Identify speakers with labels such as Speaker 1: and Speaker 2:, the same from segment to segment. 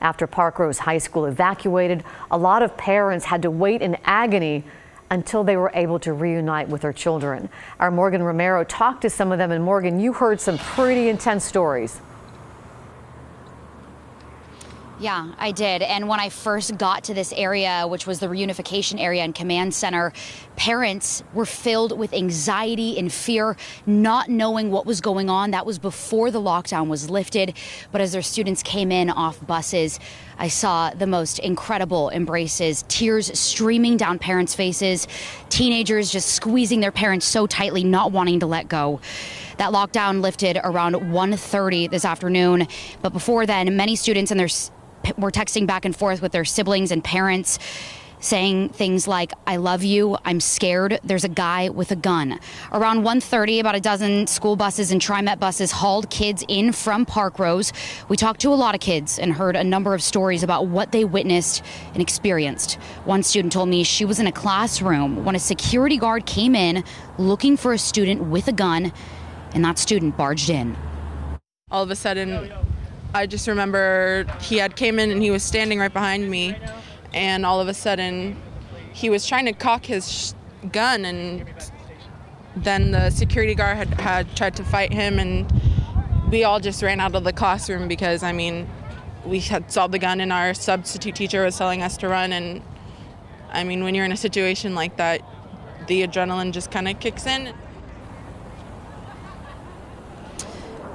Speaker 1: After Parkrose High School evacuated, a lot of parents had to wait in agony until they were able to reunite with their children. Our Morgan Romero talked to some of them, and Morgan, you heard some pretty intense stories.
Speaker 2: Yeah, I did. And when I first got to this area, which was the reunification area and command center, parents were filled with anxiety and fear, not knowing what was going on. That was before the lockdown was lifted. But as their students came in off buses, I saw the most incredible embraces, tears streaming down parents' faces, teenagers just squeezing their parents so tightly, not wanting to let go. That lockdown lifted around 1:30 this afternoon, but before then, many students and their were texting back and forth with their siblings and parents saying things like I love you, I'm scared, there's a guy with a gun. Around 1:30 about a dozen school buses and TriMet buses hauled kids in from park Parkrose. We talked to a lot of kids and heard a number of stories about what they witnessed and experienced. One student told me she was in a classroom when a security guard came in looking for a student with a gun and that student barged in.
Speaker 3: All of a sudden I just remember he had came in and he was standing right behind me, and all of a sudden, he was trying to cock his gun, and then the security guard had, had tried to fight him, and we all just ran out of the classroom because I mean, we had saw the gun, and our substitute teacher was telling us to run, and I mean, when you're in a situation like that, the adrenaline just kind of kicks in.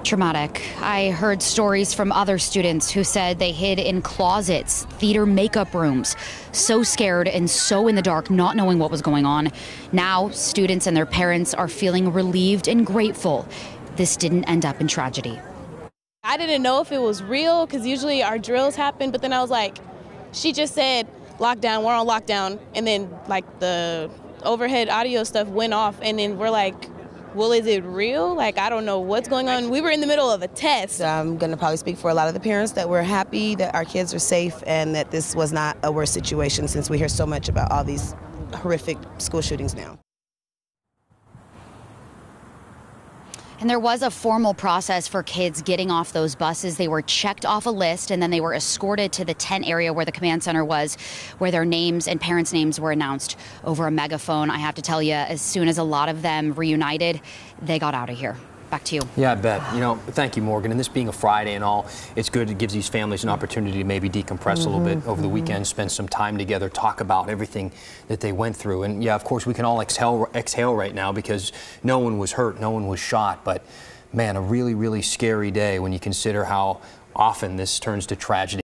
Speaker 2: Traumatic. I heard stories from other students who said they hid in closets, theater makeup rooms, so scared and so in the dark, not knowing what was going on. Now, students and their parents are feeling relieved and grateful this didn't end up in tragedy.
Speaker 4: I didn't know if it was real because usually our drills happen, but then I was like, she just said lockdown, we're on lockdown, and then like the overhead audio stuff went off, and then we're like, well, is it real? Like, I don't know what's going on. We were in the middle of a test.
Speaker 5: I'm going to probably speak for a lot of the parents that we're happy that our kids are safe and that this was not a worse situation since we hear so much about all these horrific school shootings now.
Speaker 2: And there was a formal process for kids getting off those buses. They were checked off a list and then they were escorted to the tent area where the command center was, where their names and parents' names were announced over a megaphone. I have to tell you, as soon as a lot of them reunited, they got out of here. Back to you.
Speaker 6: Yeah, I bet. You know, thank you, Morgan. And this being a Friday and all, it's good. It gives these families an opportunity to maybe decompress mm -hmm, a little bit mm-hmm, over the mm -hmm. weekend, spend some time together, talk about everything that they went through. And yeah, of course, we can all exhale, exhale right now because no one was hurt, no one was shot. But man, a really, really scary day when you consider how often this turns to tragedy.